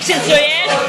czujesz? O,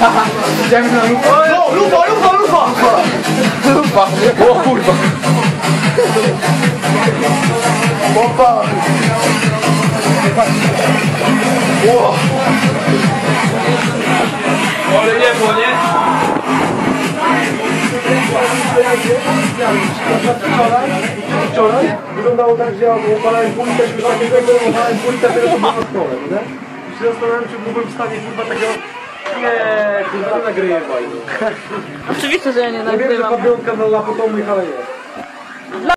No, lufa, lufa, lufa! Lufa! O kurwa! Opa! Ło! Ale nie było, nie? Wczoraj, wczoraj wyglądało tak, że ja opalałem pultę, już takiego opalałem pultę, tego to było nie? I się zastanawiam, czy byłbym w stanie kurwa takiego... Nie, nie nagrywaj. Oczywiście, że ja nie Ja wiem, że nagrywam. na.